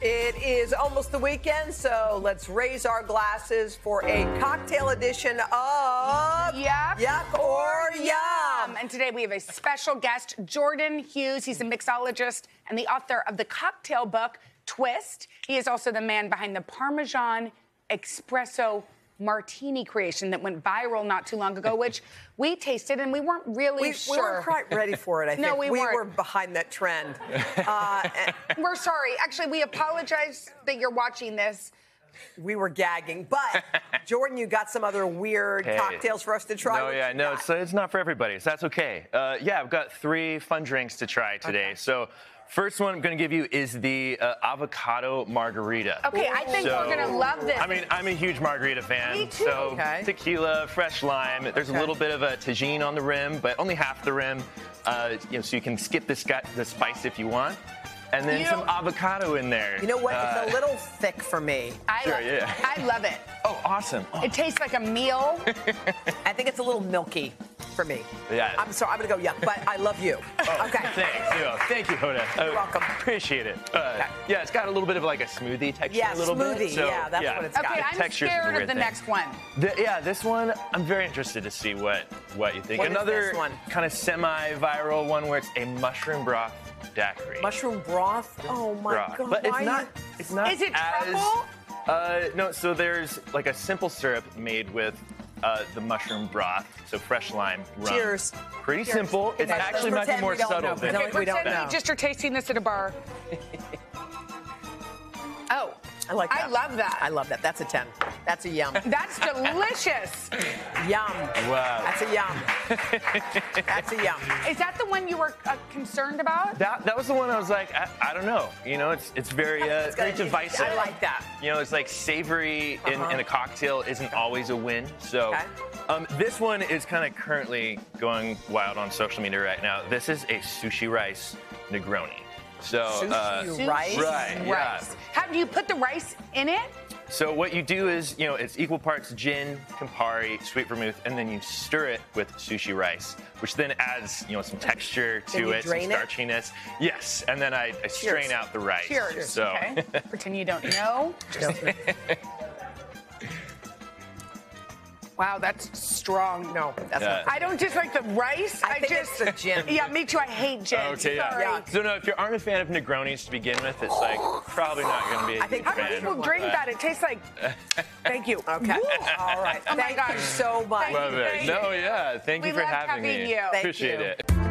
It is almost the weekend, so let's raise our glasses for a cocktail edition of Yuck, Yuck or Yum. And today we have a special guest, Jordan Hughes. He's a mixologist and the author of the cocktail book, Twist. He is also the man behind the Parmesan Espresso Martini creation that went viral not too long ago, which we tasted and we weren't really We, sure. we weren't quite ready for it, I think. No, we weren't. were behind that trend. Uh, We're sorry. Actually, we apologize that you're watching this. we were gagging. But, Jordan, you got some other weird Hey. cocktails for us to try? No, yeah, no, got? it's, it's not for everybody, so that's okay. Uh, yeah, I've got three fun drinks to try today. So, first one I'm going to give you is the uh, avocado margarita. Okay, I think So- we're going to love this. I mean, I'm a huge margarita fan. Me too. So Okay. tequila, fresh lime. There's Okay. a little bit of a Tajín on the rim, but only half the rim. Uh, you know, so you can skip the, sc- the spice if you want. And then You some know- avocado in there. You know what? Uh, it's a little thick for me. I, Sure, love, yeah. I love it. oh, awesome. Oh, It tastes like a meal. I think it's a little milky for me. Yeah. I'm sorry, I'm going to go yuck, but I love you. okay. Thanks. You thank you, Hoda. You're welcome. Appreciate it. Uh, yeah, it's got a little bit of like a smoothie texture. Yeah, a little smoothie. Bit, so, Yeah, that's what it's got. Okay, the I'm texture's a scared of weird the thing. next one. The- yeah, this one I'm very interested to see what what you think. What is Another this one? kind of semi-viral one where it's a mushroom broth daiquiri. Mushroom broth? Oh, my broth. God. But it's why not. you- It's not. Is it as, truffle? Uh, no. So there's like a simple syrup made with. Uh, the mushroom broth, so fresh lime, rum. Cheers. Pretty Cheers. simple. It's Okay, actually let's might be more we subtle know. than Pretend we don't Pretend know. you just are tasting this at a bar. oh, I like that. I love that. I love that. That's a 10. That's a yum. That's delicious. yum. Wow. That's a yum. That's a yum. Is that the one you were uh, concerned about? That, that was the one I was like, I, I don't know. You know, it's it's very uh, It's very divisive. I like that. You know, it's like savory in, Uh-huh. in a cocktail isn't always a win. So, Okay. um, this one is kind of currently going wild on social media right now. This is a sushi rice Negroni. So, uh, rice? Right, yeah. Rice. How do you put the rice in it? So what you do is, you know, it's equal parts gin, Campari, sweet vermouth, and then you stir it with sushi rice, which then adds, you know, some texture to it, some drain it? starchiness. Yes, and then I, I strain out the rice. Cheers. So. Okay. Pretend you don't know. Wow, that's strong. No, that's Yeah. not. I don't just like the rice. I think just it's the gin. Yeah, me too. I hate gin. Oh, okay, yeah. Sorry. Yeah. So no, if you aren't a fan of Negronis to begin with, it's like probably not going to be a I think- How huge do people drink but- that? It tastes like. Thank you. Okay. All right. Oh my Thank gosh. you so much. Love it. Thank No, you. yeah. Thank We you for love having having me. you. Thank Appreciate you. it.